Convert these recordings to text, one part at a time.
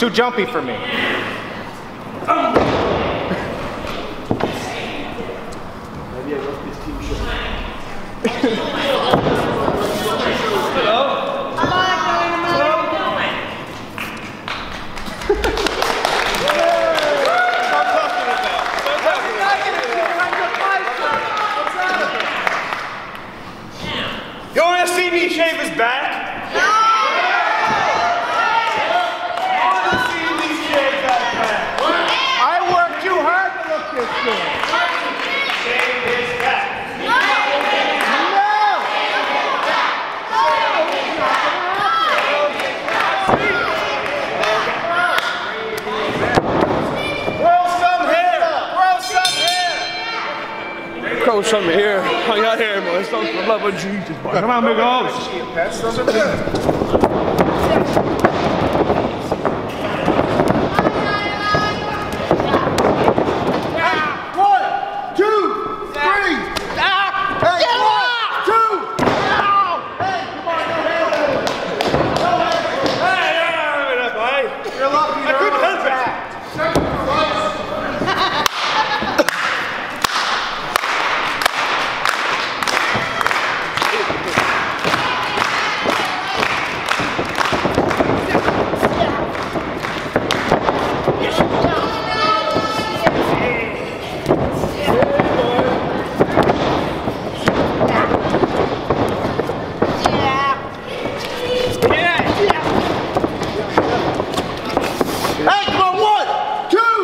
It's too jumpy for me. You want to see me shave his back? No! I worked too hard to look this good. Shave his back. Grow some hair. Grow some Oh, hair. Grow some hair. Oh, I got hair, man. It's not for love of Jesus. boy. Come on, big hoes. Pets, those are good. One, two, three. Hey, one, two. Hey, come on, no hands. Hey, yeah, yeah, boy. You're lucky I they're couldn't on help it. Hey, come on, one, two,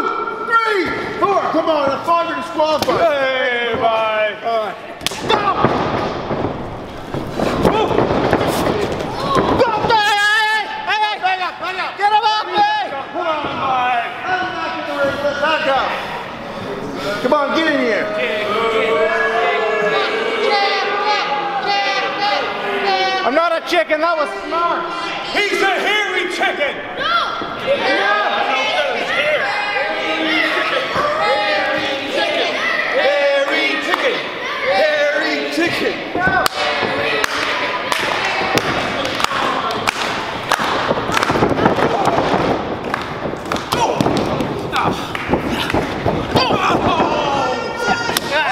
three, four. Come on, a five are disqualified. Hey, bye. All right. Go! Go, hey, hey, hey, hey, back up, back up. Get him up, hey! Come on, bye. Back in the ring, let's back up. Come on, get in here. I'm not a chicken, that was smart. He's a hairy chicken. Hairy Chicken. Hairy Chicken.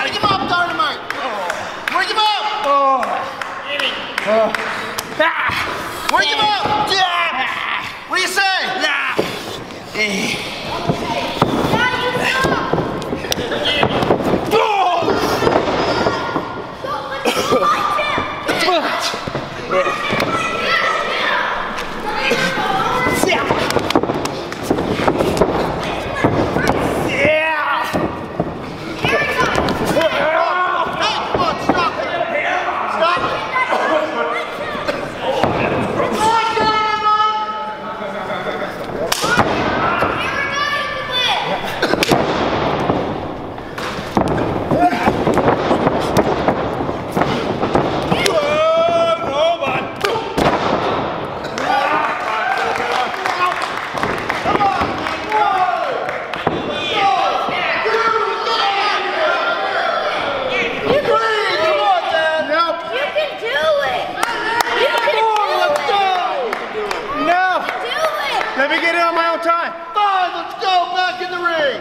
Bring him up, Dynamite. Bring him up. Bring him up. Yeah. What do you say? Hey, come on, stop it. Stop it. Come on, Dynamite. Oh, no, man. Come on, Thad. Nope. You can do it! You can do Let's it! go. No. Do it! Let me get in on my own time. Five, let's go. Back in the ring.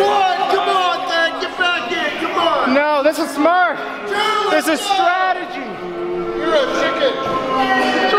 One, come on, Thad. Get back in. Come on. No, this is smart. This is strategy. You're a chicken.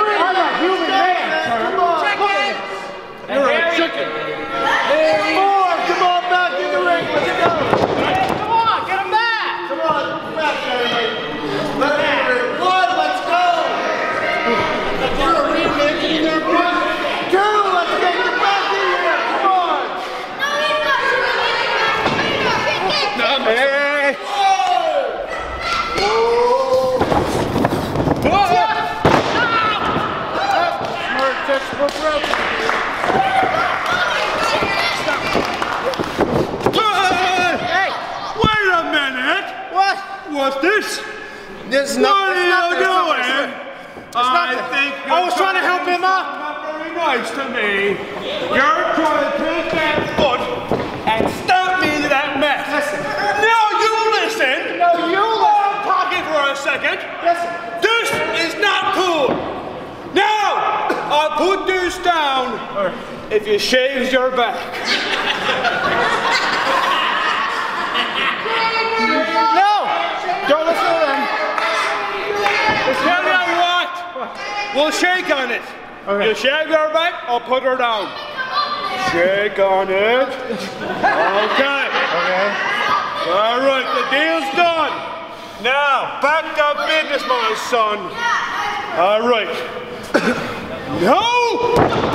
This is. What are you doing? I think. I was trying to help him up. Not very nice to me. You're trying to take that foot and stop me in that mess. Listen. No, you listen. No, you listen. Talk it for a second. Listen. This is not cool. Now, I'll put this down if you shave your back. We'll shake on it. Okay. You shake her back or put her down. Shake on it. okay. Okay. All right, the deal's done. Now, back to business, my son. All right. no!